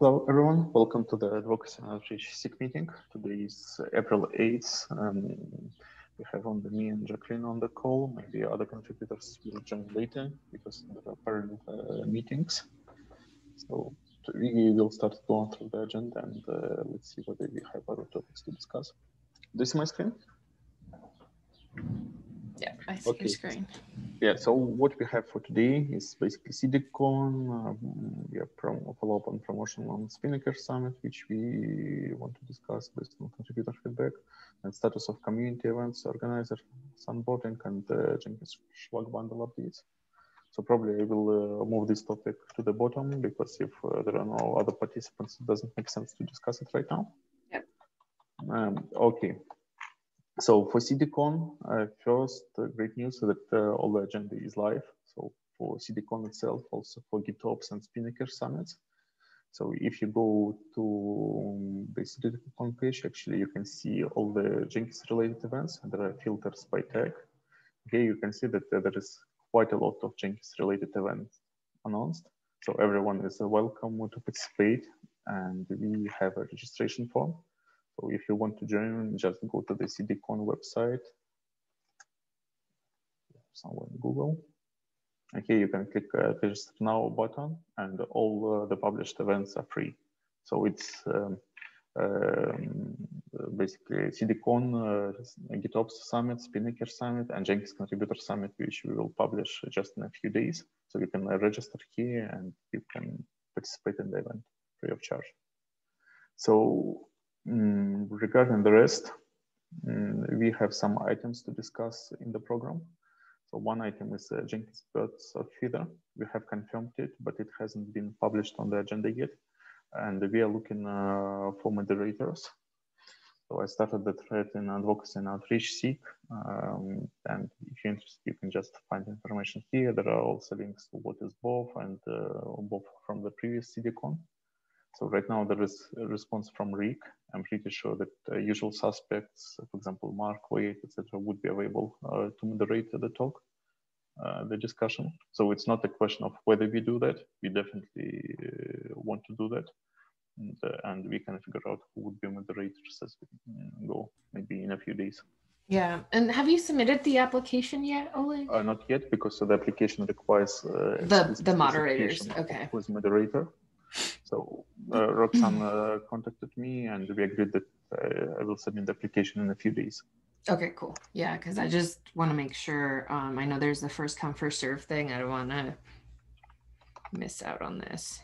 Hello, everyone. Welcome to the Advocacy and SIG meeting. Today is April 8th. Um, we have only me and Jacqueline on the call. Maybe other contributors will join later because there are parallel uh, meetings. So we will start going through the agenda and uh, let's see whether we have other topics to discuss. This is my screen? Yeah, I see okay. your screen. Yeah, so what we have for today is basically CDCon. Um, we have follow up on promotion on Spinnaker Summit, which we want to discuss based on contributor feedback and status of community events, organizer, sunboarding, and uh, Jenkins Schwag bundle updates. So probably I will uh, move this topic to the bottom because if uh, there are no other participants, it doesn't make sense to discuss it right now. Yep. Um, okay, so for CDCon, uh, first uh, great news that uh, all the agenda is live. So for CDCon itself, also for GitOps and Spinnaker summits. So if you go to the CDCon page, actually you can see all the Jenkins related events and there are filters by tag. Okay, you can see that uh, there is quite a lot of Jenkins related events announced. So everyone is welcome to participate and we have a registration form. So if you want to join, just go to the CDCon website, somewhere in Google. Okay, you can click uh, register now button and all uh, the published events are free. So it's um, um, basically CDCon, uh, GitOps Summit, Spinnaker Summit, and Jenkins Contributor Summit, which we will publish just in a few days. So you can uh, register here and you can participate in the event free of charge. So Mm, regarding the rest, mm, we have some items to discuss in the program. So one item is uh, Jenkins Birds of Feather. We have confirmed it, but it hasn't been published on the agenda yet. And we are looking uh, for moderators. So I started the thread in Advocacy and Outreach SIG. Um, and if you're interested, you can just find information here. There are also links to what is BOF and uh, BOF from the previous CDCon. So right now there is a response from Rick. I'm pretty sure that uh, usual suspects, for example, Mark, Waite, etc., would be available uh, to moderate the talk, uh, the discussion. So it's not a question of whether we do that. We definitely uh, want to do that. And, uh, and, we can figure out who would be moderators as we go, maybe in a few days. Yeah, and have you submitted the application yet, Oleg? Uh, not yet, because the application requires the the moderators. Okay. Who's moderator? So uh, Roxanne uh, contacted me and we agreed that uh, I will submit the application in a few days. Okay, cool. Yeah, because I just want to make sure. Um, I know there's the first come first serve thing. I don't want to miss out on this.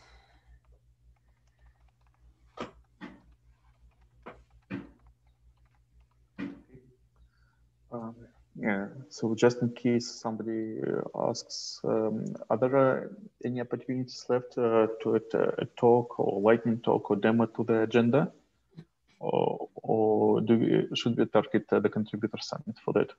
Um, yeah, so just in case somebody uh, asks, um, are there uh, any opportunities left uh, to add a talk or lightning talk or demo to the agenda? Or, or do we, should we target the contributor summit for that?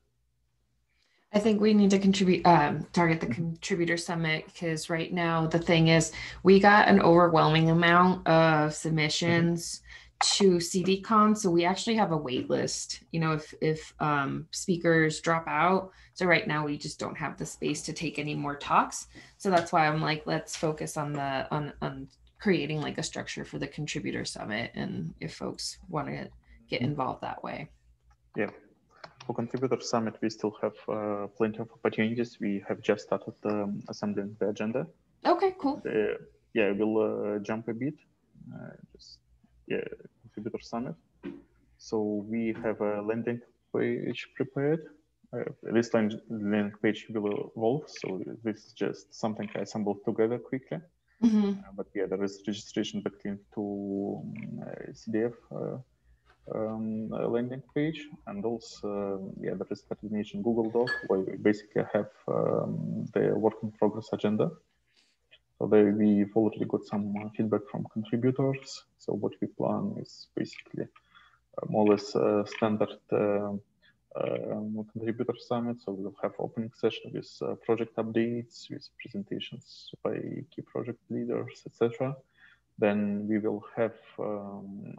I think we need to contribute, um, target the contributor summit because right now the thing is we got an overwhelming amount of submissions. Mm -hmm to CDCon. So we actually have a wait list, you know, if, if um, speakers drop out. So right now we just don't have the space to take any more talks. So that's why I'm like, let's focus on the, on, on creating like a structure for the contributor summit. And if folks want to get involved that way. Yeah. For contributor summit, we still have uh, plenty of opportunities. We have just started um, assembling the agenda. Okay, cool. Uh, yeah, we'll uh, jump a bit. Uh, just Yeah, contributor Summit. So we have a landing page prepared. Uh, this landing page will evolve. So this is just something I assembled together quickly. Mm -hmm. uh, but yeah, there is registration backlink to um, CDF uh, um, landing page, and also yeah, there is coordination Google Doc where we basically have um, the work in progress agenda. So there we've already got some uh, feedback from contributors. So what we plan is basically uh, more or less uh, standard um, contributor summit. So we'll have opening session with project updates, with presentations by key project leaders, etc. Then we will have um,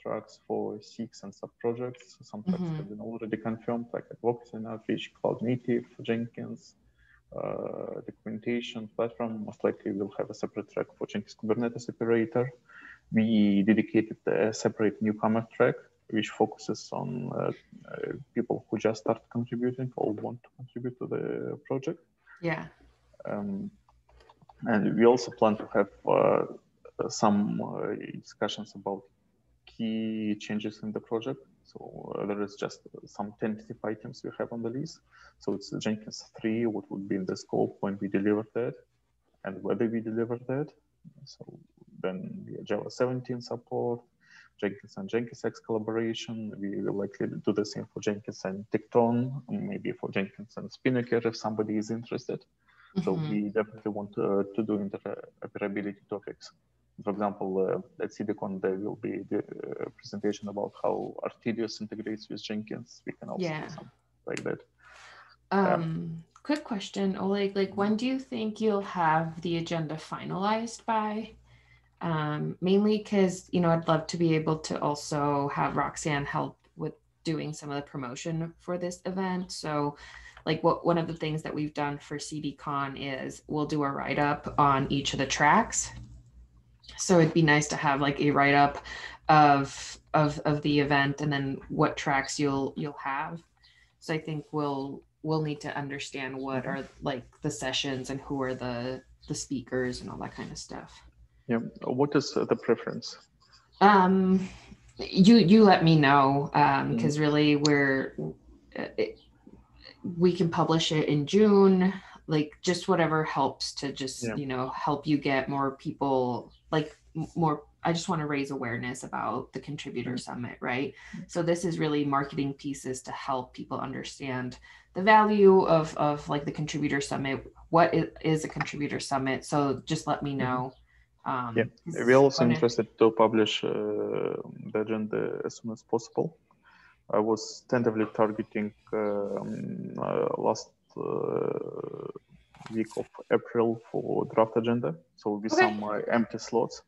tracks for SIGs and sub-projects. Some tracks mm -hmm. have been already confirmed, like Advocacy and Outreach, Cloud Native, Jenkins, uh, documentation platform, most likely we'll have a separate track for Jenkins Kubernetes operator. We dedicated a separate newcomer track, which focuses on uh, uh, people who just start contributing or want to contribute to the project. Yeah. Um, and we also plan to have uh, some uh, discussions about key changes in the project. So uh, there is just some tentative items we have on the list. So it's Jenkins 3, what would be in the scope when we deliver that, and whether we deliver that. So then we Java 17 support, Jenkins and Jenkins X collaboration. We will likely do the same for Jenkins and Tekton, maybe for Jenkins and Spinnaker if somebody is interested. Mm -hmm. So we definitely want to, to do interoperability topics. For example, uh, at CDCon there will be the uh, presentation about how Ortelius integrates with Jenkins. We can also yeah. do something like that. Um, quick question, Oleg, like when do you think you'll have the agenda finalized by? Um, mainly because, you know, I'd love to be able to also have Roxanne help with doing some of the promotion for this event. So like what one of the things that we've done for CDCon is we'll do a write-up on each of the tracks. So it'd be nice to have like a write-up of of of the event and then what tracks you'll you'll have. So I think we'll we'll need to understand what are like the sessions and who are the the speakers and all that kind of stuff. Yeah. What is the preference? Um, you you let me know um because mm. really we're it, we can publish it in June like just whatever helps to just yeah. you know help you get more people like more I just want to raise awareness about the contributor mm-hmm. summit, right? So this is really marketing pieces to help people understand the value of of like the contributor summit. What is a contributor summit? So just let me mm-hmm. know. Um, yeah, we're also interested to publish uh, the agenda as soon as possible. I was tentatively targeting um, uh, last week of April for draft agenda, so with okay. some uh, empty slots.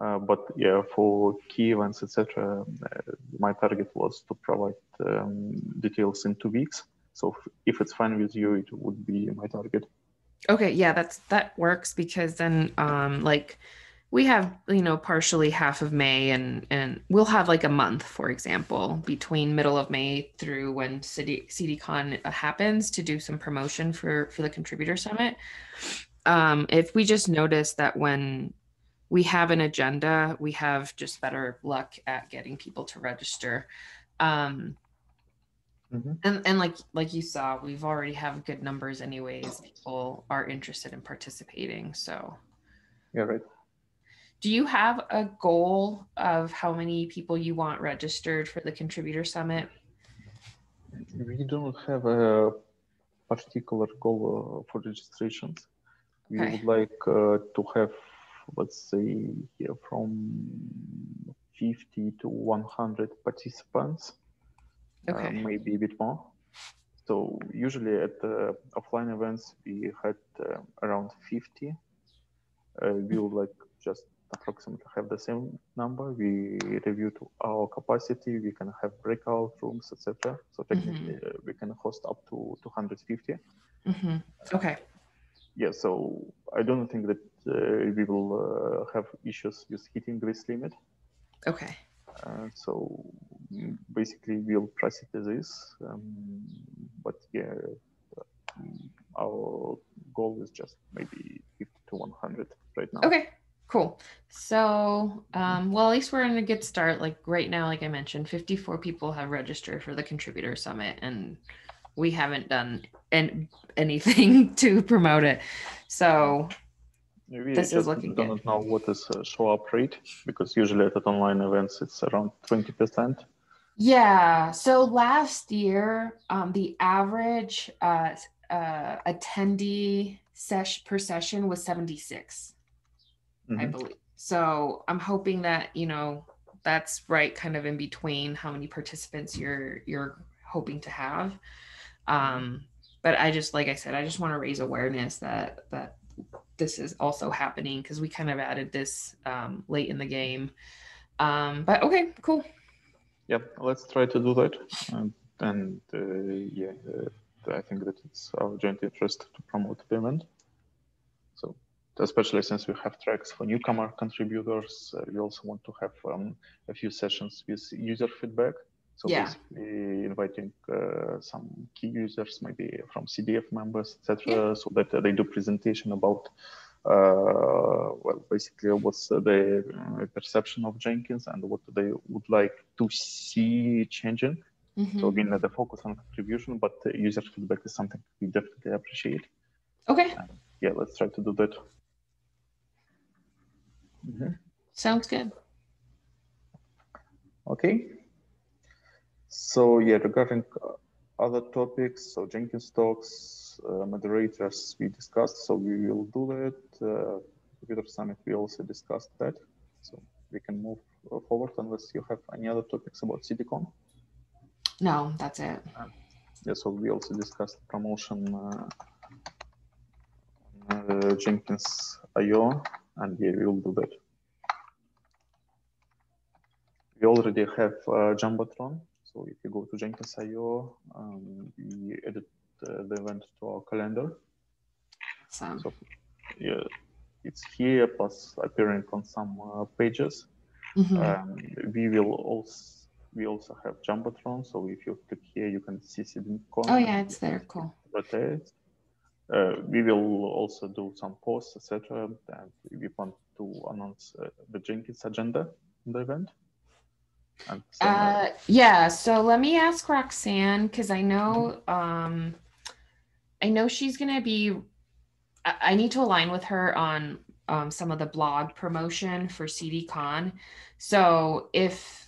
Uh, but yeah, for key events, etc., uh, my target was to provide um, details in two weeks. So if it's fine with you, it would be my target. Okay, yeah, that's that works because then, um, like, we have you know partially half of May, and and we'll have like a month, for example, between middle of May through when City CDCon happens to do some promotion for for the contributor summit. Um, if we just notice that when we have an agenda, we have just better luck at getting people to register. Um, mm-hmm. and, and like like you saw, we've already have good numbers anyways. People are interested in participating. So yeah, right. Do you have a goal of how many people you want registered for the contributor summit? We don't have a particular goal uh, for registrations. We okay. would like uh, to have let's say here from 50 to 100 participants, uh, okay. uh, maybe a bit more. So usually at the offline events, we had uh, around 50. Uh, we would like just approximately have the same number. We review to our capacity. We can have breakout rooms, etc. So technically, mm-hmm. uh, we can host up to 250. Mm-hmm. Okay. Yeah. So I don't think that uh, we will uh, have issues with hitting this limit. Okay. Uh, so mm, basically, we'll price it as is. Um, but yeah, our goal is just maybe 50 to 100 right now. Okay. Cool. So, um, well, at least we're in a good start. Like right now, like I mentioned, 54 people have registered for the contributor summit, and we haven't done an, anything to promote it. So we this is looking good. don't good. know what is uh, show up rate because usually at online events it's around 20%. Yeah. So last year, um, the average uh, uh, attendee sesh per session was 76, mm-hmm. I believe. So I'm hoping that, you know, that's right kind of in between how many participants you're you're hoping to have. Um, but I just like I said, I just want to raise awareness that that this is also happening because we kind of added this um, late in the game. Um, but okay, cool. Yep, let's try to do that. And, and uh, yeah, uh, I think that it's our joint interest to promote. So especially since we have tracks for newcomer contributors, uh, we also want to have um, a few sessions with user feedback. So Yeah. basically inviting uh, some key users, maybe from CDF members, etc., so that uh, they do presentation about, uh, well, basically what's the uh, perception of Jenkins and what they would like to see changing. So Mhm. again, the focus on contribution, but the user feedback is something we definitely appreciate. Okay, Yeah, let's try to do that. Mhm. sounds good. Okay. So yeah, regarding uh, other topics, so Jenkins talks, uh, moderators we discussed, so we will do that. Uh, Contributor Summit we also discussed that, so we can move uh, forward unless you have any other topics about CDCon. No, that's it. Yeah, so we also discussed promotion uh, uh, Jenkins IO, and yeah, we will do that. We already have uh, Jumbotron, so if you go to Jenkins IO, um, we edit uh, the event to our calendar. Awesome. So yeah, it's here plus appearing on some uh, pages. Mhm. Um, we will also we also have Jumbotron, so if you click here, you can see CDCon. Oh yeah, it's there. Cool. rotate. Uh, we will also do some posts, etc. And we want to announce uh, the Jenkins agenda in the event. Uh, yeah. So let me ask Roxanne because I know, um, I know she's gonna be. I, I need to align with her on um, some of the blog promotion for CDCon. So if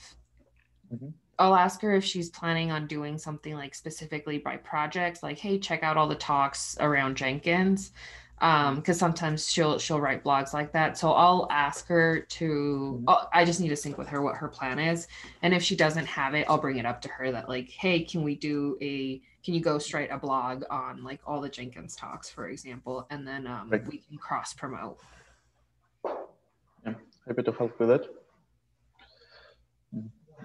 Mhm. I'll ask her if she's planning on doing something like specifically by projects, like hey, check out all the talks around Jenkins, because sometimes she'll she'll write blogs like that. So I'll ask her to. Mhm. oh, I just need to sync with her what her plan is, and if she doesn't have it, I'll bring it up to her that like, hey, can we do a can you go write a blog on like all the Jenkins talks, for example, and then um, Right. we can cross promote. yeah, happy to help with that.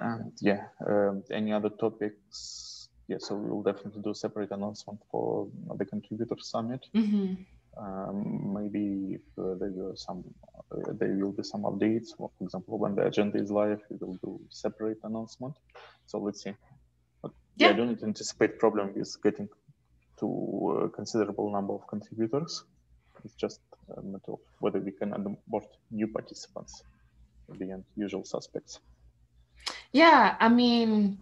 And yeah, um, any other topics? Yeah, so we will definitely do a separate announcement for the contributor summit. hmm um, maybe if uh, there were some uh, there will be some updates. For example when the agenda is live we will do separate announcement. So let's see. But yeah, i don't anticipate problem with getting to a considerable number of contributors. It's just a matter of whether we can onboard new participants beyond usual suspects Yeah, I mean,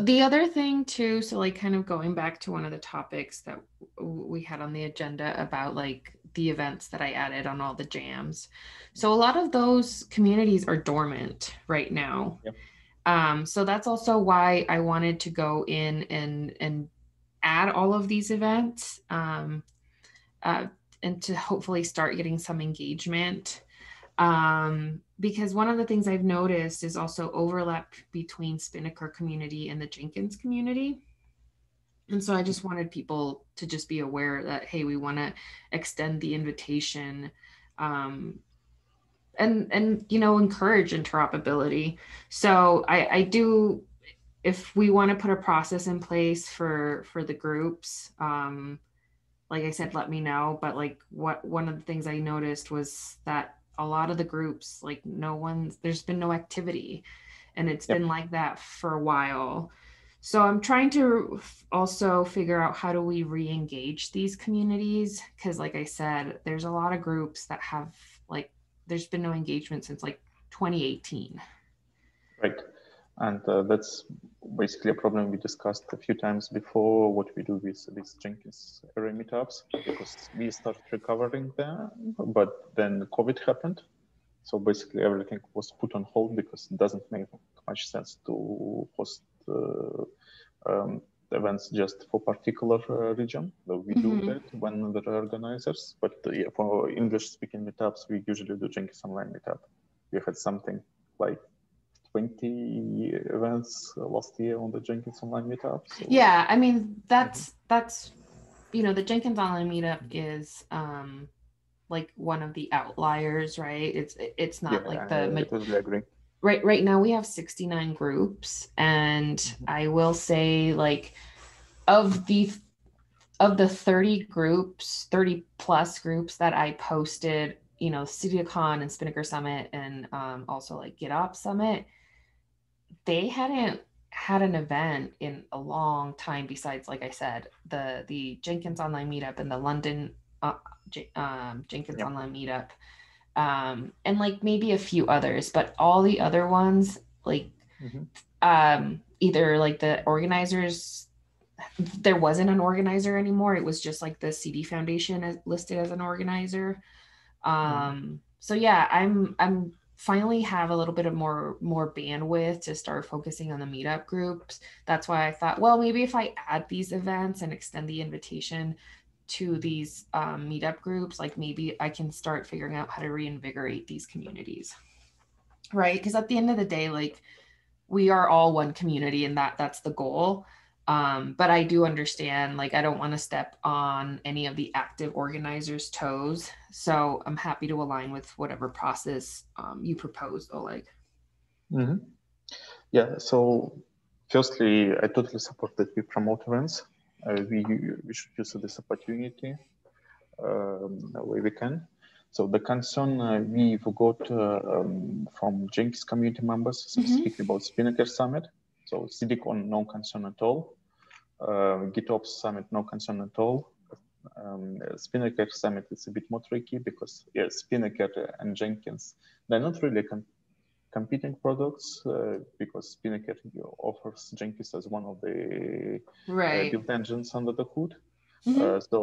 the other thing too, so like kind of going back to one of the topics that we had on the agenda about like the events that I added on all the jams. So a lot of those communities are dormant right now. Yep. Um, so that's also why I wanted to go in and and add all of these events um, uh, and to hopefully start getting some engagement um, because one of the things I've noticed is also overlap between Spinnaker community and the Jenkins community. And so I just wanted people to just be aware that, hey, we want to extend the invitation um, and, and, you know, encourage interoperability. So I, I do, if we want to put a process in place for, for the groups, um, like I said, let me know. But like what, one of the things I noticed was that a lot of the groups like no one's there's been no activity and it's Yep. been like that for a while so i'm trying to also figure out how do we re-engage these communities because like i said there's a lot of groups that have like there's been no engagement since like 2018 Right. And uh, that's basically a problem we discussed a few times before what we do with these Jenkins area meetups because we started recovering them, but then COVID happened. So basically everything was put on hold because it doesn't make much sense to host uh, um, events just for particular uh, region. Though we Mhm. do that when there are organizers, but uh, yeah, for English speaking meetups, we usually do Jenkins Online meetup. We had something like 20 events last year on the Jenkins Online meetup. So yeah i mean that's that's you know the jenkins online meetup is um like one of the outliers right it's it's not yeah, like the I totally agree. right right now we have 69 groups and Mhm. i will say like of the of the 30 groups, 30 plus groups that I posted, you know, CDCon and Spinnaker Summit and um, also like GitOps Summit, they hadn't had an event in a long time besides like i said the the jenkins online meetup and the london uh, J- um, jenkins yep. online meetup um, and like maybe a few others but all the other ones like mm-hmm. um, either like the organizers there wasn't an organizer anymore it was just like the cd foundation as, listed as an organizer mm-hmm. um, mm-hmm. so yeah i'm i'm finally have a little bit of more more bandwidth to start focusing on the meetup groups. That's why i thought well maybe if i add these events and extend the invitation to these um, meetup groups like maybe i can start figuring out how to reinvigorate these communities. Right? Because at the end of the day like we are all one community and that that's the goal um, but I do understand, like, I don't want to step on any of the active organizers' toes. So I'm happy to align with whatever process um, you propose, Oleg. Mm-hmm. Yeah. So, firstly, I totally support that we promote events. Uh, we, we should use this opportunity um, way we can. So the concern uh, we've got uh, um, from Jenkins community members, mm-hmm. specifically mm-hmm. about Spinnaker Summit. So CDCon, no concern at all GitOps Summit, no concern at all. Um, Spinnaker Summit is a bit more tricky because yeah, Spinnaker and Jenkins, they're not really com competing products uh, because Spinnaker offers Jenkins as one of the uh, right. uh, build engines under the hood. Mm -hmm. so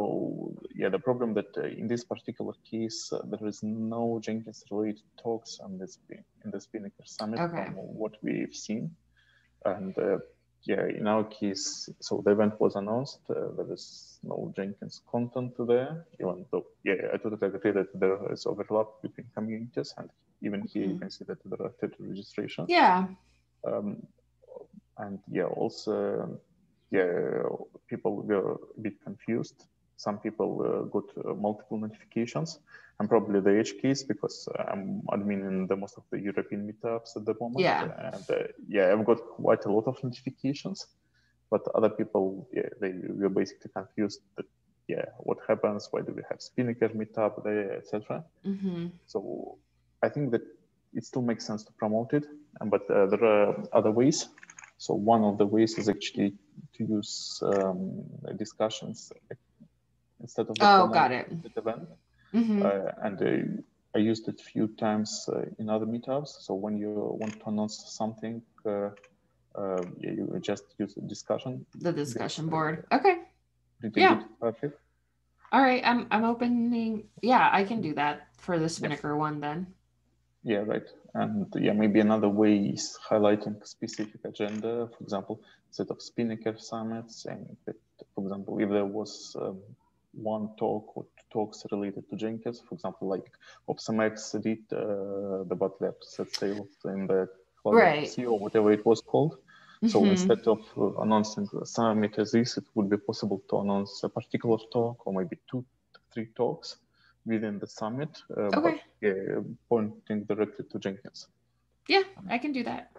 yeah, the problem that uh, in this particular case uh, there is no Jenkins related talks on this in the Spinnaker Summit okay. from what we've seen, and yeah, in our case, so the event was announced. Uh, there is no Jenkins content there, even though, yeah, I totally agree that there is overlap between communities, and even here mm-hmm. you can see that there are 30 registrations. Yeah. Um, and yeah, also, yeah, people were a bit confused. Some people uh, got uh, multiple notifications. I'm probably the edge case because I'm admin in the most of the European meetups at the moment. Yeah. And uh, yeah, I've got quite a lot of notifications, but other people, yeah, they were basically confused that, yeah, what happens? Why do we have Spinnaker meetup there, etc. Mm-hmm. So I think that it still makes sense to promote it, but uh, there are other ways. So one of the ways is actually to use um, discussions instead of the oh, got it. event. Mm-hmm. Uh, and uh, I used it a few times uh, in other meetups. So when you want to announce something, uh, you just use the discussion. The discussion board. Okay. Yeah. Perfect. All right. I'm I'm opening. Yeah, I can do that for the Spinnaker one then. Yeah, right. And yeah, maybe another way is highlighting specific agenda. For example, set of Spinnaker summits, that, for example, if there was um, one talk or talks related to Jenkins, for example, like OpsMX did uh, the Butler set sail in the right. or whatever it was called. Mm-hmm. So instead of uh, announcing summit as this, it would be possible to announce a particular talk or maybe two, three talks within the summit, uh, okay. but uh, pointing directly to Jenkins. Yeah, I can do that.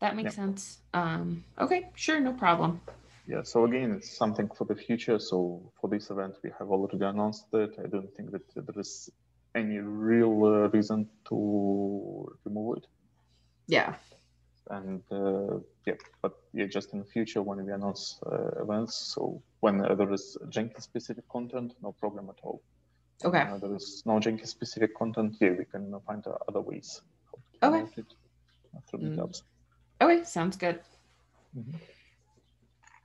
That makes yeah. sense. Um, okay, sure, no problem. Yeah, so again, it's something for the future. So for this event, we have already announced it. I don't think that there is any real uh, reason to remove it. Yeah. And uh, yeah, but yeah, just in the future when we announce uh, events, so when uh, there is Jenkins specific content, no problem at all. Okay. When there is no Jenkins specific content, yeah, we can find other ways. okay. Through mm. meetups. Okay, sounds good. Mm-hmm.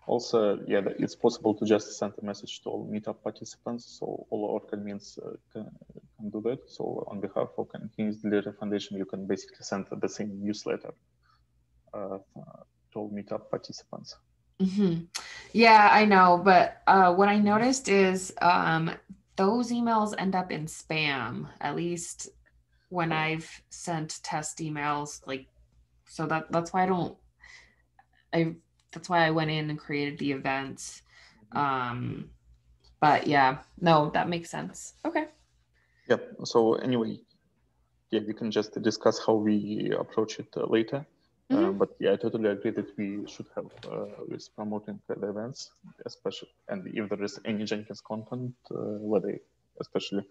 Also, yeah, it's possible to just send a message to all meetup participants. So all org admins uh, can, can, do that. So on behalf of Continuous Delivery Foundation, you can basically send the same newsletter uh, to all meetup participants. Mm-hmm. Yeah, I know. But uh, what I noticed is um, those emails end up in spam, at least when I've sent test emails. Like, so that that's why I don't. I that's why I went in and created the events. Mm-hmm. Um, but yeah, no, that makes sense. Okay. Yep. So anyway, yeah, we can just discuss how we approach it uh, later. Uh, Mhm. but yeah, I totally agree that we should help uh, with promoting the events, especially and if there is any Jenkins content, uh, whether especially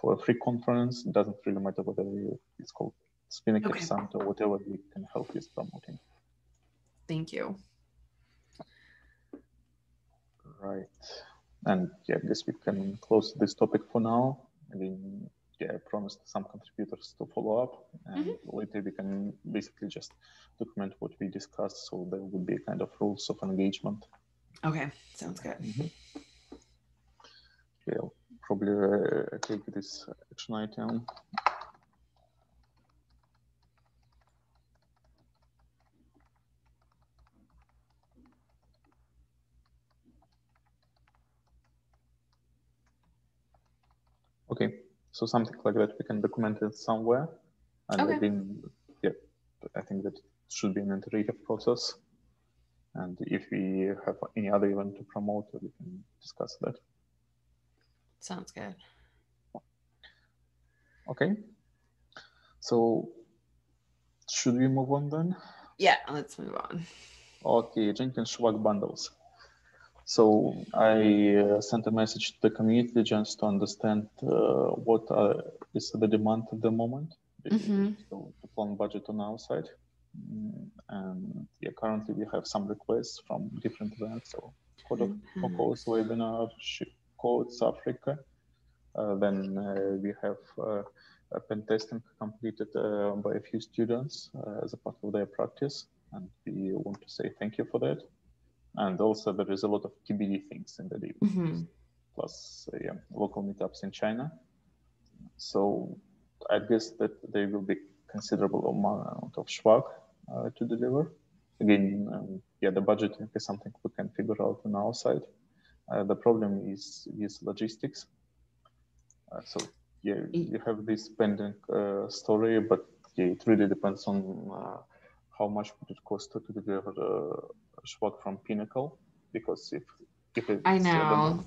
for a free conference, it doesn't really matter whether it's called Spinnaker Okay. Summit or whatever, we can help with promoting. Thank you. Right. And yeah, I guess we can close this topic for now. I mean, yeah, I promised some contributors to follow up, and later we can basically just document what we discussed. So there would be a kind of rules of engagement. Okay, sounds good. Yeah, I'll probably uh, take this action item. Okay, so something like that we can document it somewhere. And Okay. yeah, I think that should be an iterative process. And if we have any other event to promote, we can discuss that. Sounds good. Okay. So should we move on then? Yeah, let's move on. Okay, Jenkins Schwag bundles. So I uh, sent a message to the community just to understand uh, what uh, is the demand at the moment. Mhm. So to plan budget on our side. Mm, And yeah, currently we have some requests from different events. So Code of Mhm. Focus, webinar, Codes Africa. Uh, then uh, we have uh, a pen testing completed uh, by a few students uh, as a part of their practice. And we want to say thank you for that. And also there is a lot of TBD things in the deep, Mhm. plus uh, yeah, local meetups in China. So I guess that there will be considerable amount of Schwag uh, to deliver. Again, um, yeah, the budgeting is something we can figure out on our side. Uh, the problem is is logistics. Uh, so yeah, you have this pending uh, story, but yeah, it really depends on uh, how much would it cost to deliver the Schwag from Pinnacle, because if if it's I know.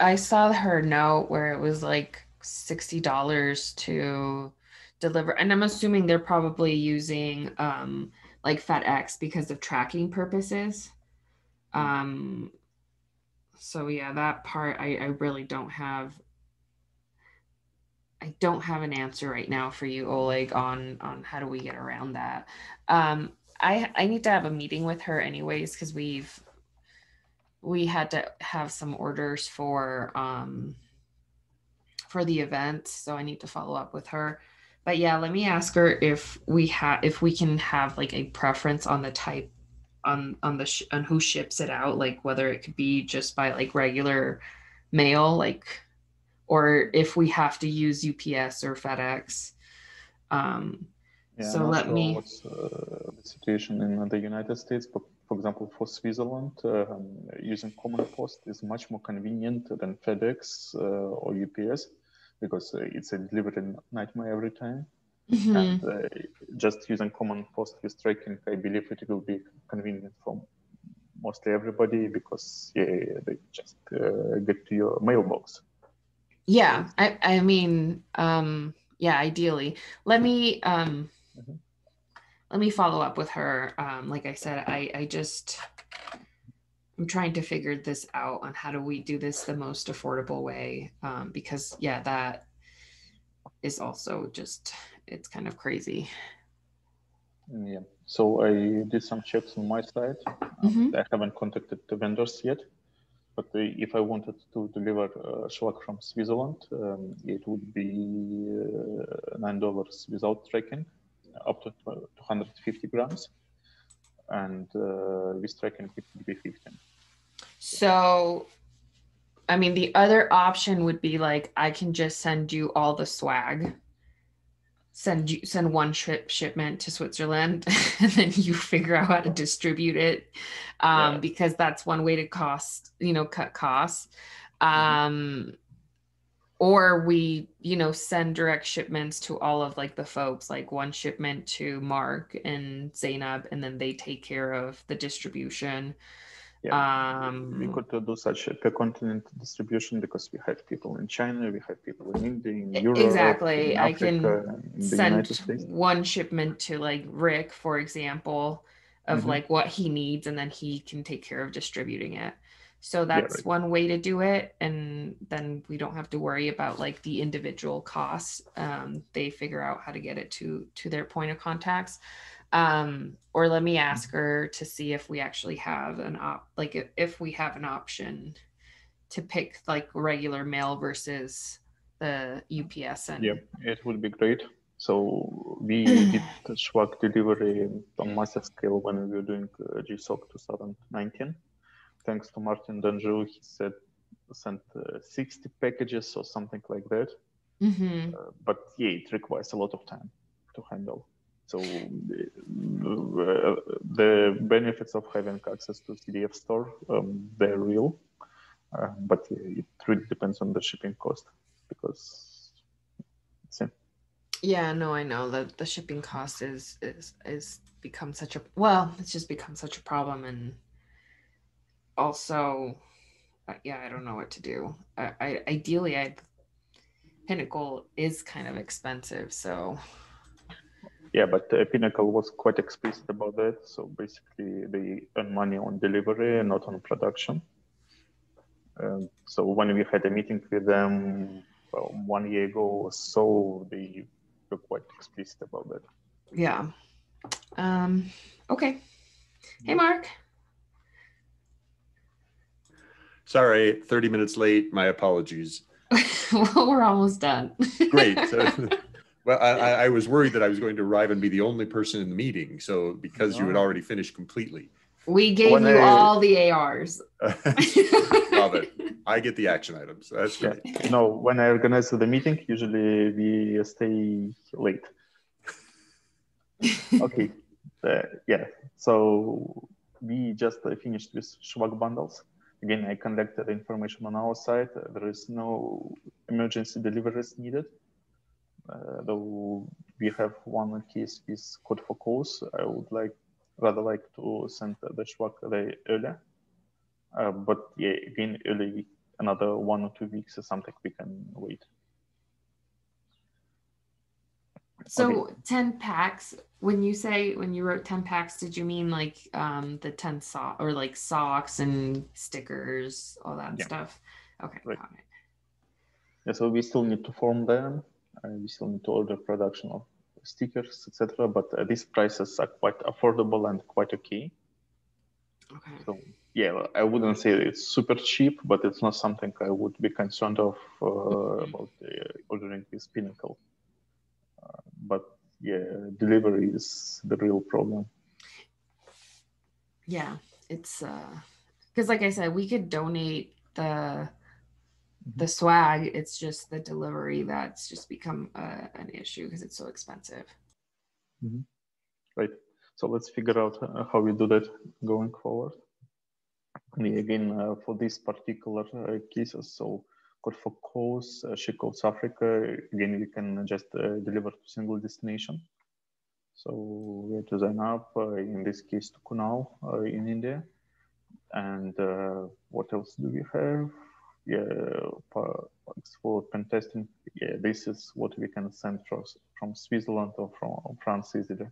I saw her note where it was like sixty dollars to deliver, and I'm assuming they're probably using um like FedEx because of tracking purposes. Um, so yeah, that part I I really don't have. I don't have an answer right now for you, Oleg, on on how do we get around that. Um, I I need to have a meeting with her anyways because we've we had to have some orders for um for the event so i need to follow up with her but yeah let me ask her if we have if we can have like a preference on the type on on the sh- on who ships it out like whether it could be just by like regular mail like or if we have to use ups or fedex um Yeah, So let sure me- What's uh, the situation in the United States? But for example, for Switzerland, um, using Common Post is much more convenient than FedEx uh, or UPS because uh, it's a delivery nightmare every time. mhm. And uh, just using Common Post with tracking, I believe it will be convenient for mostly everybody because yeah, they just uh, get to your mailbox. Yeah, I I mean, um, yeah, ideally. Let me um Mhm. let me follow up with her. Um, like I said, I I just I'm trying to figure this out on how do we do this the most affordable way. Um, because yeah, that is also just it's kind of crazy. Yeah. So I did some checks on my side. Mhm. I haven't contacted the vendors yet, but uh, if I wanted to deliver uh, from Switzerland, um, it would be uh, nine dollars without tracking, up to 250 grams, and uh, with tracking it would be 15. So I mean the other option would be like I can just send you all the swag. Send you send one trip shipment to Switzerland and then you figure out how to distribute it. Um, Yeah. because that's one way to cost, you know, cut costs. Mhm. Um or we, you know, send direct shipments to all of like the folks, like one shipment to Mark and Zainab, and then they take care of the distribution Yeah, Um, we could uh, do such a per continent distribution because we have people in China, we have people in India, in Europe, exactly. in I can send one shipment to like Rick, for example, of Mhm. like what he needs, and then he can take care of distributing it. So that's right. one way to do it, and then we don't have to worry about like the individual costs. Um, they figure out how to get it to to their point of contacts. Um, or let me ask Mm-hmm. her to see if we actually have an op, like if, if we have an option to pick like regular mail versus the UPS and Yeah, it would be great. So we did the Schwag delivery on massive scale when we were doing uh, GSOC 2019. Thanks to Martin d'Anjou, he said sent uh, 60 packages or something like that. Mhm. Uh, but yeah, it requires a lot of time to handle. So uh, the benefits of having access to CDF store, um, they're real, uh, but it really depends on the shipping cost because in. Yeah, no, I know that the shipping cost is is is become such a well, it's just become such a problem, and also, uh, yeah, I don't know what to do. I, I ideally, I Pinnacle is kind of expensive, so Yeah, but uh, Pinnacle was quite explicit about that. So basically, they earn money on delivery and not on production. Um, so when we had a meeting with them well, one year ago or so, they were quite explicit about that. yeah. Um. Okay. Hey, Mark. Sorry, 30 minutes late. My apologies. well, we're almost done. Great. well, I, I I was worried that I was going to arrive and be the only person in the meeting. So because you had already finished completely. we gave When you I- all the ARs. Love it. I get the action items. That's Yeah. No, when I organize the meeting, usually we stay late. Okay. Uh, yeah. So we just uh, finished with Schwag bundles. Again, I collected information on our side. Uh, There is no emergency deliveries needed. Uh, though we have one case with Code for Cause, I would like rather like to send the Schwag the earlier. Uh, but yeah, again, early another one or two weeks is something we can wait. So 10 packs, when you say when you wrote 10 packs, did you mean like um the 10 sock or like socks and stickers, all that Yeah. stuff? Okay, Right. got it. Yeah, so we still need to form them. We still need to order production of stickers, etc. But uh, these prices are quite affordable and quite okay. Okay. So yeah, I wouldn't say it's super cheap, but it's not something I would be concerned of uh, about uh, ordering this Pinnacle. Uh, but yeah, delivery is the real problem. Yeah, it's uh because like I said, we could donate the the swag. It's just the delivery that's just become uh, an issue because it's so expensive. Right. So let's figure out uh, how we do that going forward. And again, uh, for these particular uh, cases, so Code for Cause, uh, SheCodes Africa, again, we can just uh, deliver to single destination. So we have to sign up, uh, in this case, to Kunal uh, in India. And uh, what else do we have? Yeah, uh, for, for pen testing, yeah, this is what we can send from, from Switzerland or from France easily.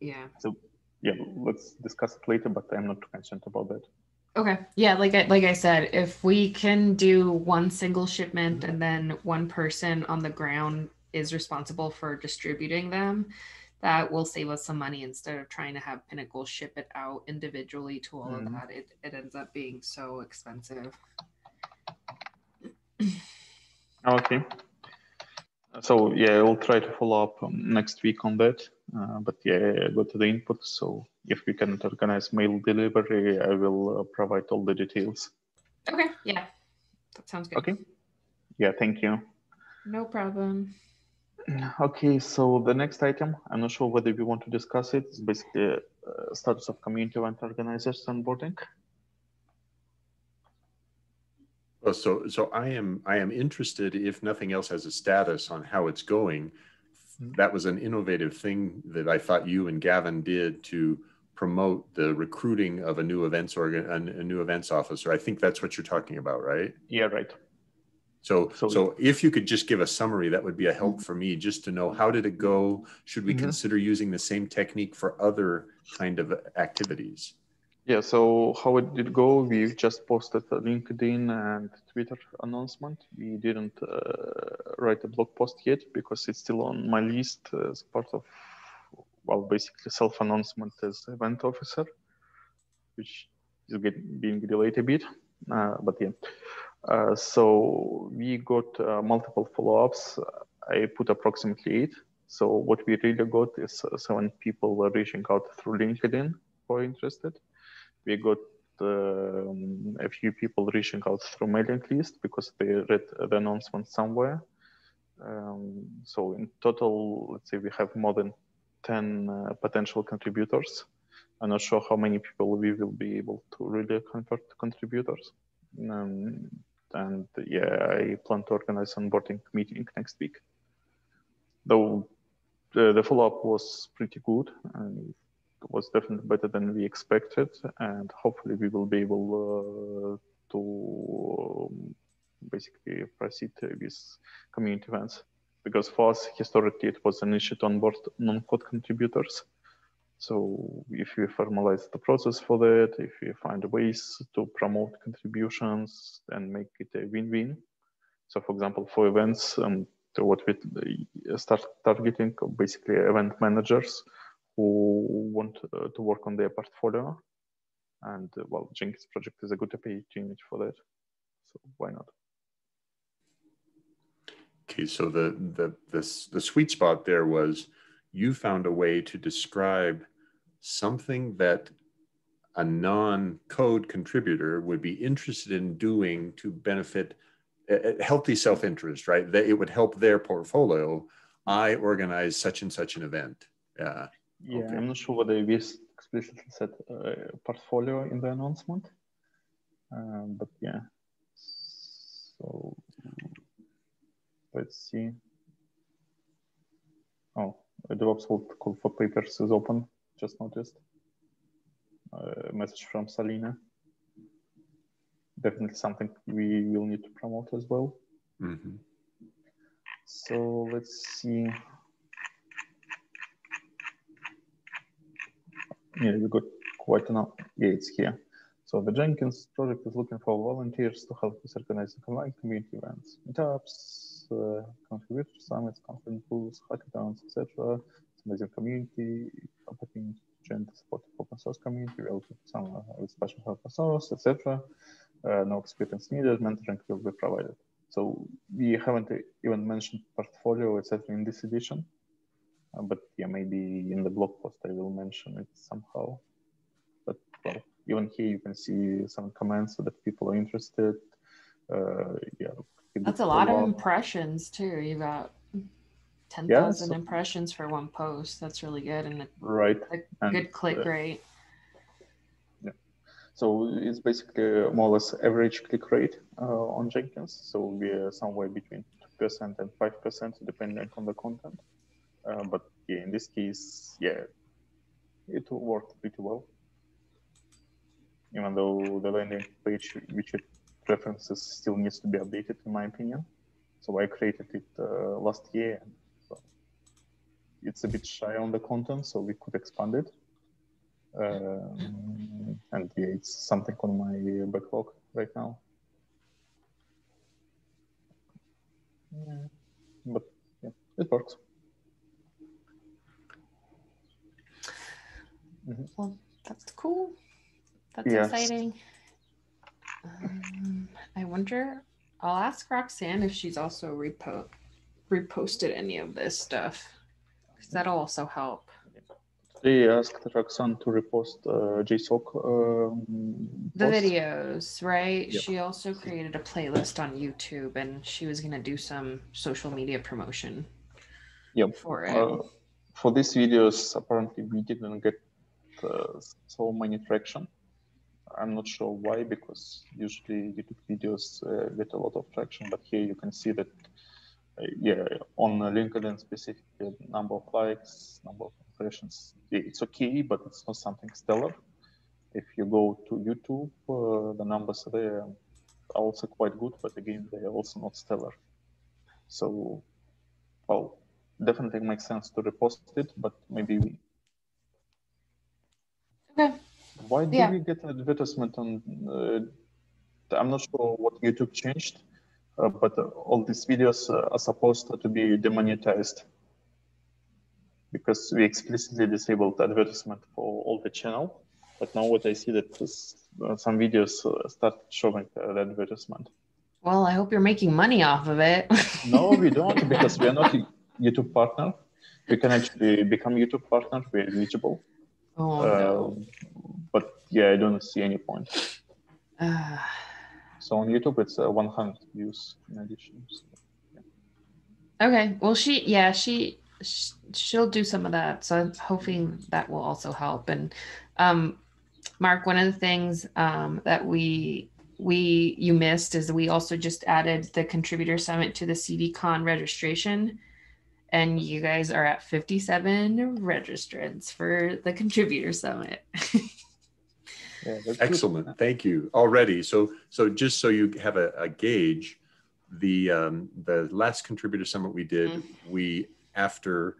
Yeah. So yeah, let's discuss it later, but I'm not too concerned about that. Okay. Yeah, like I like I said, if we can do one single shipment and then one person on the ground is responsible for distributing them, that will save us some money instead of trying to have Pinnacle ship it out individually to all Mhm. of that. It it ends up being so expensive. Okay. So yeah, I'll try to follow up um, next week on that. Uh, but yeah, go to the input. So if we can organize mail delivery, I will uh, provide all the details. Okay. Yeah. That sounds good. Okay. Yeah, thank you. No problem. Okay, so the next item, I'm not sure whether we want to discuss it. It's basically uh, status of community event organizers onboarding. Well, so so I am I am interested, if nothing else has a status on how it's going. Mhm. That was an innovative thing that I thought you and Gavin did to promote the recruiting of a new events organ, a new events officer. I think that's what you're talking about, right? Yeah, right. So, so, so if you could just give a summary, that would be a help for me just to know how did it go? Should we mm-hmm. consider using the same technique for other kind of activities? Yeah, so how it did go, we just posted a LinkedIn and Twitter announcement. We didn't uh, write a blog post yet because it's still on my list as part of, well, basically self-announcement as event officer, which is get, being delayed a bit, uh, but yeah. Uh, so we got uh, multiple follow-ups. I put approximately eight. So what we really got is seven people were reaching out through LinkedIn who are interested we got um, a few people reaching out through mailing list because they read the announcement somewhere. Um, so in total, let's say we have more than 10 uh, potential contributors. I'm not sure how many people we will be able to really convert to contributors. Um, and yeah, I plan to organize an onboarding meeting next week. Though the, the follow-up was pretty good and was definitely better than we expected, and hopefully we will be able uh, to um, basically proceed with community events. Because for us, historically, it was an issue to onboard non-code contributors. So if we formalize the process for that, if we find ways to promote contributions and make it a win-win. So for example, for events, um, what we start targeting basically event managers who want uh, to work on their portfolio. And uh, well, Jenkins project is a good opportunity for that. So why not? Okay, so the the the, the sweet spot there was you found a way to describe something that a non-code contributor would be interested in doing to benefit a healthy self-interest, right? That it would help their portfolio. I organize such and such an event. Yeah. Yeah, okay. I'm not sure whether we explicitly said uh, portfolio in the announcement, um, but yeah. So let's see. Oh, the DevOps call for papers is open. Just noticed. A uh, message from Salina. Definitely something we will need to promote as well. Mm -hmm. So let's see. yeah, we got quite enough. Yeah, it's here. So the Jenkins project is looking for volunteers to help us organize online community events, meetups, uh, contributor summits, conference booths, hackathons, etc. It's amazing community opportunity to join the support open source community. We also some with special open source, etc. Uh, no experience needed. Mentoring will be provided. So we haven't even mentioned portfolio, etc. in this edition. Uh, but yeah, maybe in the blog post I will mention it somehow. But well, even here you can see some comments that people are interested. Uh, yeah, that's a lot of impressions too. You got ten thousand yeah, so, impressions for one post. That's really good and a, right. A and, good click uh, rate. Yeah, so it's basically more or less average click rate uh, on Jenkins. So we're somewhere between two percent and five percent, depending on the content. Uh, but yeah, in this case, yeah, it worked pretty well. Even though the landing page, which it references, still needs to be updated, in my opinion. So I created it uh, last year. And so it's a bit shy on the content, so we could expand it. Um, and yeah, it's something on my backlog right now. Yeah. But yeah, it works. Mm-hmm. Well, that's cool. That's yes. exciting. Um, I wonder. I'll ask Roxanne if she's also repo- reposted any of this stuff because that'll also help. They asked Roxanne to repost uh, GSoC. Um, the videos, right? Yep. She also created a playlist on YouTube and she was going to do some social media promotion yep. for it. Uh, for these videos, apparently we didn't get uh, so many traction. I'm not sure why, because usually YouTube videos uh, get a lot of traction, but here you can see that yeah, on LinkedIn specifically, number of likes, number of impressions, it's okay, but it's not something stellar. If you go to YouTube, uh, the numbers there are also quite good, but again, they're also not stellar. So, well, definitely makes sense to repost it, but maybe we. Okay. Why did Yeah. we get an advertisement on? Uh, I'm not sure what YouTube changed, uh, but uh, all these videos uh, are supposed to be demonetized because we explicitly disabled advertisement for all the channel. But now what I see that uh, some videos uh, start showing uh, the advertisement. Well, I hope you're making money off of it. No, we don't because we are not a YouTube partner. We can actually become YouTube partner. We're eligible. oh no. Yeah, I don't see any point. Uh, So on YouTube, it's uh, 100 views in addition. So, okay. Well, she, yeah, she, sh- she'll do some of that. So I'm hoping that will also help. And um, Mark, one of the things um, that we we you missed is we also just added the contributor summit to the CDCon registration. And you guys are at 57 registrants for the contributor summit. yeah, that's good. Excellent. Thank you. Already. So, so just so you have a, a gauge, the um, the last contributor summit we did, we after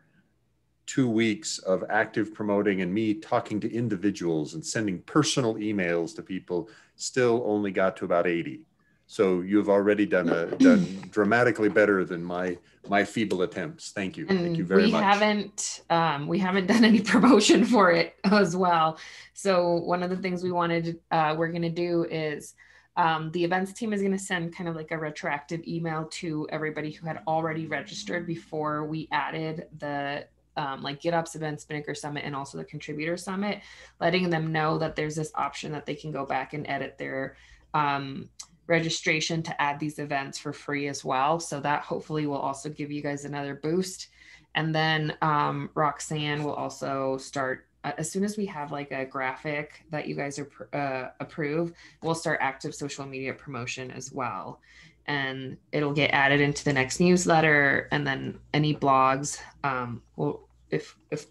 two weeks of active promoting and me talking to individuals and sending personal emails to people, still only got to about 80. So you've already done a done dramatically better than my my feeble attempts. Thank you. Thank you very we much. haven't um, we haven't done any promotion for it as well so one of the things we wanted uh, we're going to do is um, the events team is going to send kind of like a retroactive email to everybody who had already registered before we added the um, like GitOps event, Spinnaker Summit, and also the Contributor Summit, letting them know that there's this option that they can go back and edit their um, registration to add these events for free as well. So that hopefully will also give you guys another boost. And then um, Roxanne will also start uh, as soon as we have like a graphic that you guys are uh, approve. We'll start active social media promotion as well, and it'll get added into the next newsletter. And then any blogs, um, will if if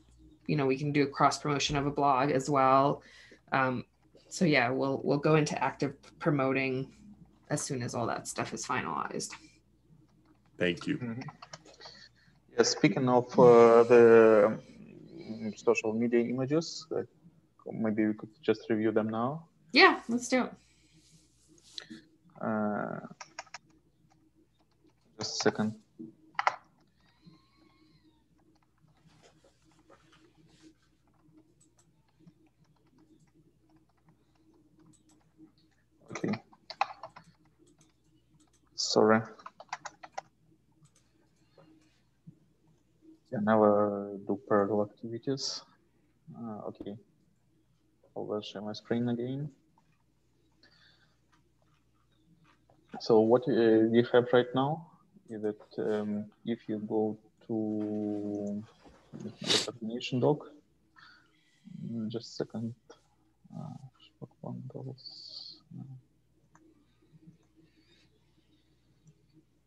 you know we can do a cross promotion of a blog as well. Um, so yeah, we'll we'll go into active promoting as soon as all that stuff is finalized. Thank you. Mhm. Yeah, speaking of uh, the um, social media images, uh, maybe we could just review them now. Yeah, let's do it. Uh, just a second. Okay. Sorry. Yeah, never do parallel activities. Uh, okay. I'll share my screen again. So what uh, we have right now is that um, if you go to the definition doc, mm, just a second, uh, short bundles. uh,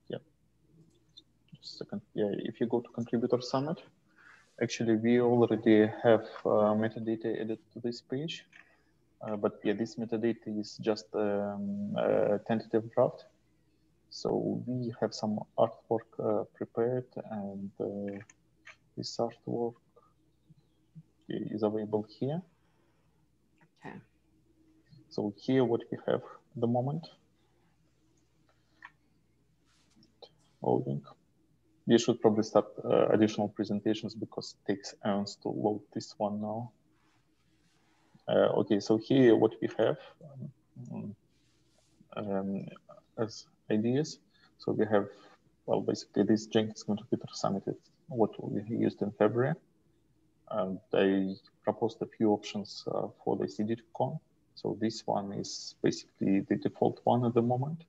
Yeah, Yeah, if you go to contributor summit, actually we already have uh, metadata added to this page. Uh, but yeah, this metadata is just um, a tentative draft. So we have some artwork uh, prepared and uh, this artwork is available here. Okay. So here what we have at the moment. Loading. We should probably start uh, additional presentations because it takes hours to load this one now. Uh, okay, so here what we have um, um, as ideas. So we have, well, basically this Jenkins Contributor Summit is what we used in February. And I proposed a few options uh, for the CDCon. So this one is basically the default one at the moment.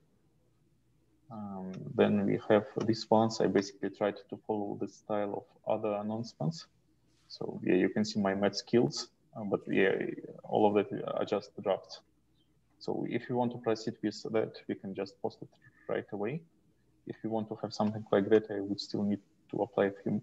Um, then we have these ones. I basically tried to follow the style of other announcements. So yeah, you can see my math skills, uh, but yeah, all of that are just drafts. So if you want to proceed with that, we can just post it right away. if you want to have something like that, I would still need to apply a few.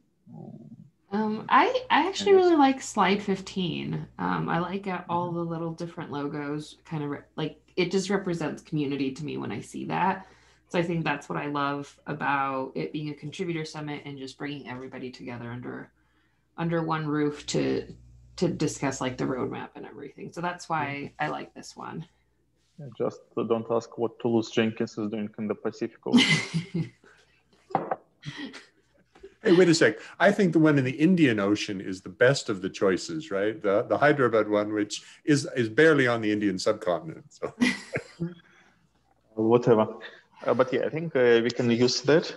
Um, I I actually really like slide 15. Um, I like uh, all the little different logos, kind of like it just represents community to me when I see that. So I think that's what I love about it being a contributor summit and just bringing everybody together under under one roof to to discuss like the roadmap and everything. So that's why mm-hmm. I like this one. Just don't ask what Toulouse Jenkins is doing in the Pacific Ocean. Hey, wait a sec. I think the one in the Indian Ocean is the best of the choices, right? The the Hyderabad one, which is is barely on the Indian subcontinent. So Whatever. Uh, but yeah, I think uh, we can use that.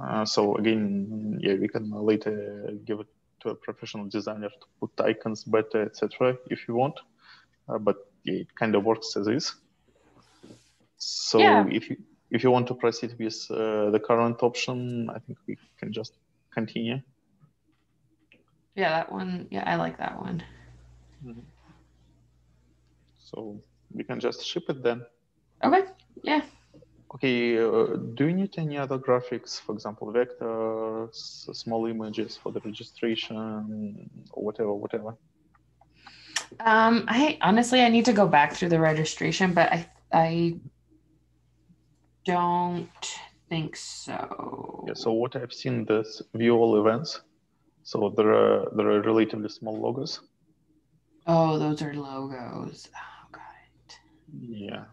Uh, so again, yeah, we can later give it to a professional designer to put icons better, etc. If you want. Uh, but yeah, it kind of works as is. So Yeah. if you if you want to proceed with uh, the current option, I think we can just continue. yeah, that one. Yeah, I like that one. So we can just ship it then. Okay. Yeah. Okay, uh, do you need any other graphics, for example, vectors, small images for the registration, or whatever, whatever? Um, I honestly I need to go back through the registration, but I I don't think so. Yeah, so what I've seen this view all events. So there are there are relatively small logos. Oh, those are logos. Oh, god. Yeah.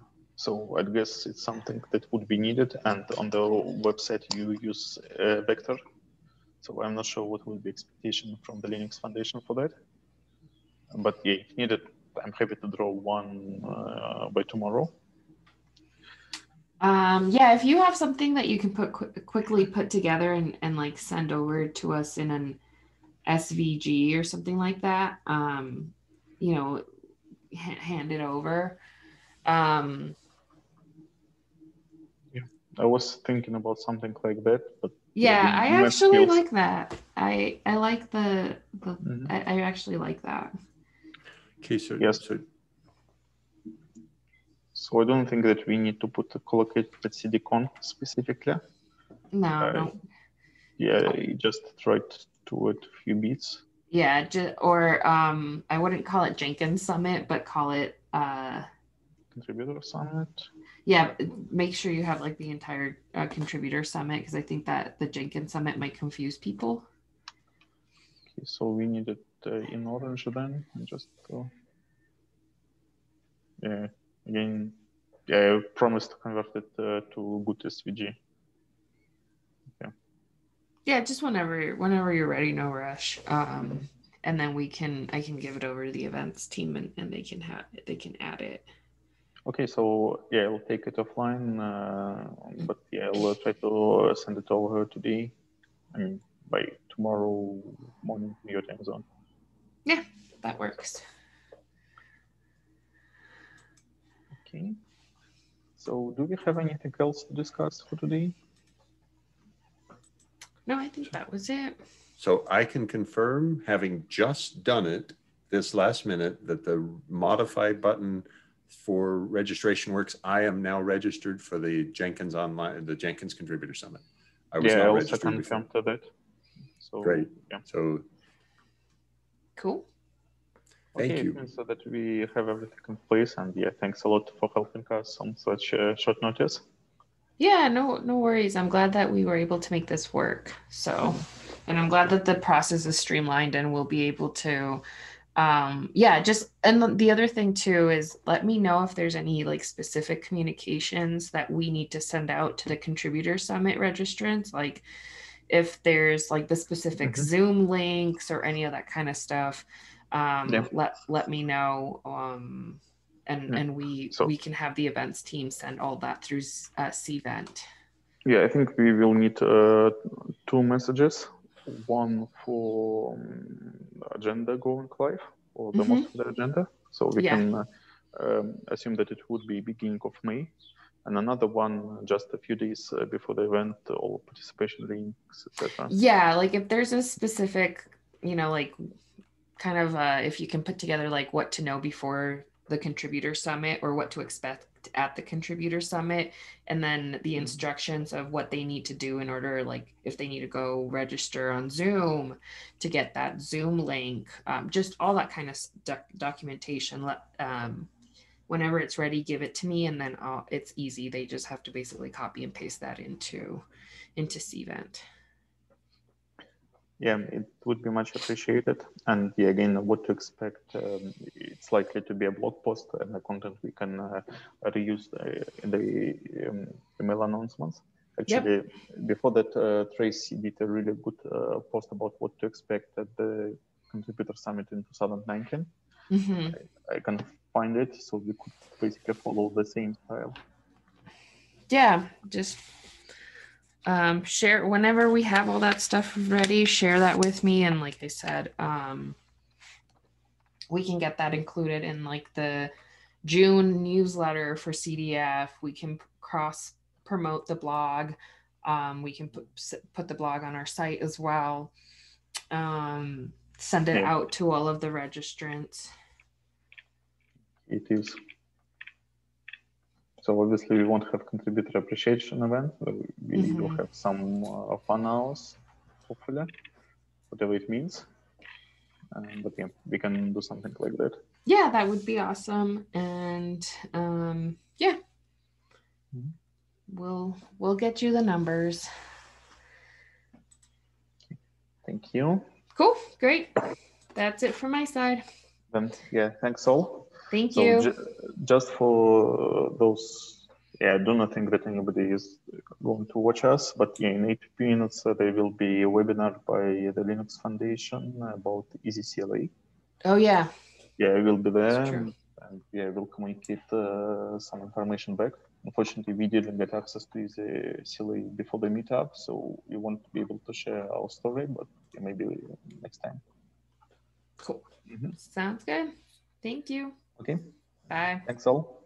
So I guess it's something that would be needed, and on the website you use uh, vector. So I'm not sure what would be expectation from the Linux Foundation for that. But yeah, if needed, I'm happy to draw one uh, by tomorrow. Um, yeah, if you have something that you can put qu- quickly put together and, and like send over to us in an SVG or something like that, um, you know, hand it over. Um, I was thinking about something like that, but yeah, Yeah, I actually skills. like that. I I like the the Mhm. I, I actually like that. okay, so Yes. so so I don't think that we need to put a collocated CDCon specifically. No, Uh, no. Yeah, you just write to it a few beats. Yeah, ju- or um, I wouldn't call it Jenkins Summit, but call it uh, Contributor summit. Yeah. Make sure you have like the entire uh, contributor summit because I think that the Jenkins Summit might confuse people. Okay, so we need it uh, in orange then. and Just uh, yeah, again, yeah, I promised to convert it uh, to good SVG. Yeah, just whenever whenever you're ready, no rush. Um, and then we can I can give it over to the events team and, and they can have they can add it. Okay, so yeah, I'll take it offline, uh, but yeah, I'll uh, try to send it over today. I mean, by tomorrow morning, your time zone. Yeah, that works. Okay. So, do we have anything else to discuss for today? No, I think that was it. So I can confirm, having just done it this last minute, that the modify button for registration works. I am now registered for the Jenkins online, the Jenkins Contributor Summit. I was yeah, I also registered before. confirmed to that. So, Great. Yeah. So Cool. Thank okay, you. so that we have everything in place, and yeah, thanks a lot for helping us on such uh, short notice. Yeah, no, no worries. I'm glad that we were able to make this work. So, and I'm glad that the process is streamlined and we'll be able to, um, yeah, just, and the- the other thing too is let me know if there's any like specific communications that we need to send out to the contributor summit registrants, like if there's like the specific Mhm. Zoom links or any of that kind of stuff. Um, Yeah. let, let me know. Um, and, Yeah. and we, So- we can have the events team send all that through uh, Cvent. Yeah, I think we will need uh, two messages. One for um, agenda going live, or the Mhm. most of the agenda. So we Yeah. can uh, um, assume that it would be beginning of May, and another one just a few days uh, before the event, all participation links, etc. Yeah, like if there's a specific, you know, like kind of uh if you can put together like what to know before the contributor summit or what to expect at the contributor summit. And then the instructions of what they need to do in order like if they need to go register on zoom to get that zoom link um, just all that kind of doc- documentation. Let um, whenever it's ready give it to me and then I'll, it's easy. They just have to basically copy and paste that into into cvent Yeah, it would be much appreciated. And yeah, again, what to expect? Um, it's likely to be a blog post and the content we can uh, reuse uh, in the um, email announcements. Actually, before that, uh, Tracy did a really good uh, post about what to expect at the Contributor Summit in 2019. hmm I can find it, so we could basically follow the same style. yeah just um share whenever we have all that stuff ready share that with me. And like i said um we can get that included in like the june newsletter for cdf we can cross promote the blog. Um we can put put the blog on our site as well. Um send it out to all of the registrants. It is. So obviously we won't have contributor appreciation event. but We will Mhm. have some uh, fun hours, hopefully, whatever it means. Um, but yeah, we can do something like that. yeah that would be awesome and um yeah Mhm. we'll we'll get you the numbers Thank you. cool great that's it from my side yeah, thanks all. Thank So you ju- just for those, yeah, I do not think that anybody is going to watch us, but yeah, in 80 minutes uh, there will be a webinar by the Linux Foundation about EasyCLA. oh yeah Yeah, I will be there and, yeah, we'll communicate uh, some information back. Unfortunately, we didn't get access to the CLA before the meetup, so we won't be able to share our story, but maybe next time. cool Mhm. sounds good thank you Okay, bye thanks all.